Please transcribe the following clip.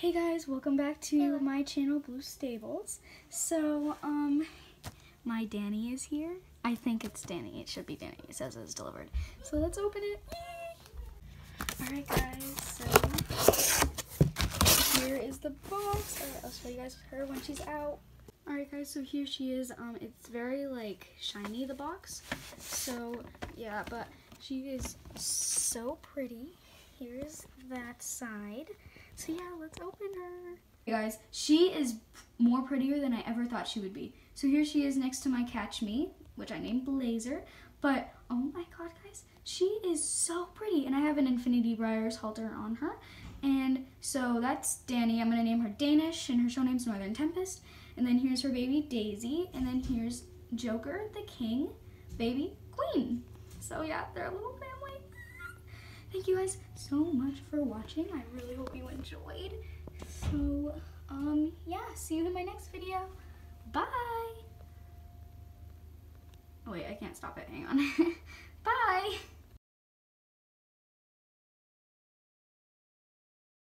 Hey guys, welcome back to my channel, Blue Stables. So, um, my Dani is here. I think it's Dani. It should be Dani. It says it's delivered. So let's open it. Alright guys, so here is the box. Right, I'll show you guys her when she's out. Alright guys, so here she is. Um, It's very like shiny, the box. So, yeah, but she is so pretty. Here's that side. So yeah, let's open her. Guys, she is more prettier than I ever thought she would be. So here she is next to my Catch Me, which I named Blazer. But oh my god guys, she is so pretty. And I have an Infinity Briars halter on her. And so that's Dani. I'm gonna name her Danish and her show name's Northern Tempest. And then here's her baby Daisy. And then here's Joker, the king, baby Queen. So yeah, they're a little family. Thank you guys so much for watching. I really hope you enjoyed. So, um, yeah, see you in my next video. Bye. Oh wait, I can't stop it. Hang on. Bye.